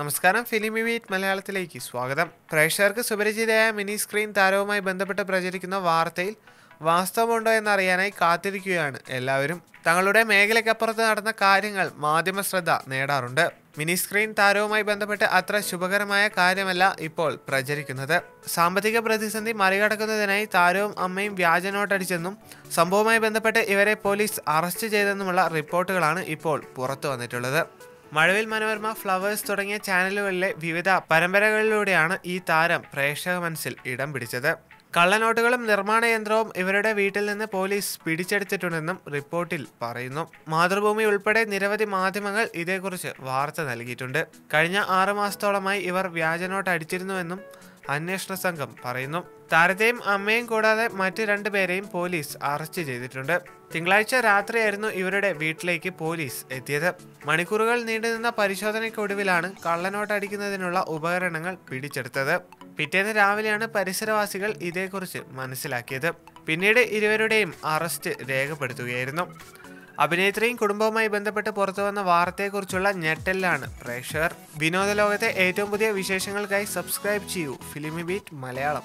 നമസ്കാരം. ഫിലിമി വീറ്റ് മലയാളത്തിലേക്ക് സ്വാഗതം. പ്രേക്ഷകർക്ക് സുപരിചിതയായ മിനി സ്ക്രീൻ താരവുമായി ബന്ധപ്പെട്ട് പ്രചരിക്കുന്ന വാർത്തയിൽ വാസ്തവമുണ്ടോ എന്നറിയാനായി കാത്തിരിക്കുകയാണ് എല്ലാവരും. തങ്ങളുടെ മേഖലയ്ക്കപ്പുറത്ത് നടന്ന കാര്യങ്ങൾ മാധ്യമ ശ്രദ്ധ നേടാറുണ്ട്. മിനി സ്ക്രീൻ താരവുമായി ബന്ധപ്പെട്ട് അത്ര ശുഭകരമായ കാര്യമല്ല ഇപ്പോൾ പ്രചരിക്കുന്നത്. സാമ്പത്തിക പ്രതിസന്ധി മറികടക്കുന്നതിനായി താരവും അമ്മയും വ്യാജ നോട്ടടിച്ചെന്നും സംഭവവുമായി ബന്ധപ്പെട്ട് ഇവരെ പോലീസ് അറസ്റ്റ് ചെയ്തെന്നുമുള്ള റിപ്പോർട്ടുകളാണ് ഇപ്പോൾ പുറത്തു വന്നിട്ടുള്ളത്. മഴവിൽ മനോരമ ഫ്ലവേഴ്സ് തുടങ്ങിയ ചാനലുകളിലെ വിവിധ പരമ്പരകളിലൂടെയാണ് ഈ താരം പ്രേക്ഷക മനസ്സിൽ ഇടം പിടിച്ചത്. കള്ളനോട്ടുകളും നിർമ്മാണ യന്ത്രവും ഇവരുടെ വീട്ടിൽ നിന്ന് പോലീസ് പിടിച്ചെടുത്തിട്ടുണ്ടെന്നും റിപ്പോർട്ടിൽ പറയുന്നു. മാതൃഭൂമി ഉൾപ്പെടെ നിരവധി മാധ്യമങ്ങൾ ഇതേക്കുറിച്ച് വാർത്ത നൽകിയിട്ടുണ്ട്. കഴിഞ്ഞ ആറു മാസത്തോളമായി ഇവർ വ്യാജനോട്ട് അടിച്ചിരുന്നുവെന്നും അന്വേഷണ സംഘം പറയുന്നു. താരത്തെയും അമ്മയും കൂടാതെ മറ്റു രണ്ടുപേരെയും പോലീസ് അറസ്റ്റ് ചെയ്തിട്ടുണ്ട്. തിങ്കളാഴ്ച രാത്രിയായിരുന്നു ഇവരുടെ വീട്ടിലേക്ക് പോലീസ് എത്തിയത്. മണിക്കൂറുകൾ നീണ്ടുനിന്ന പരിശോധനയ്ക്കൊടുവിലാണ് കള്ളനോട്ടടിക്കുന്നതിനുള്ള ഉപകരണങ്ങൾ പിടിച്ചെടുത്തത്. പിറ്റേന്ന് രാവിലെയാണ് പരിസരവാസികൾ ഇതേക്കുറിച്ച് മനസ്സിലാക്കിയത്. പിന്നീട് ഇരുവരുടെയും അറസ്റ്റ് രേഖപ്പെടുത്തുകയായിരുന്നു. അഭിനേത്രിയും കുടുംബവുമായി ബന്ധപ്പെട്ട് പുറത്തു വന്ന വാർത്തയെക്കുറിച്ചുള്ള ഞെട്ടലിലാണ് പ്രേക്ഷകർ വിനോദ ലോകത്തെ ഏറ്റവും പുതിയ വിശേഷങ്ങൾക്കായി സബ്സ്ക്രൈബ് ചെയ്യൂ. Filmibeat Malayalam.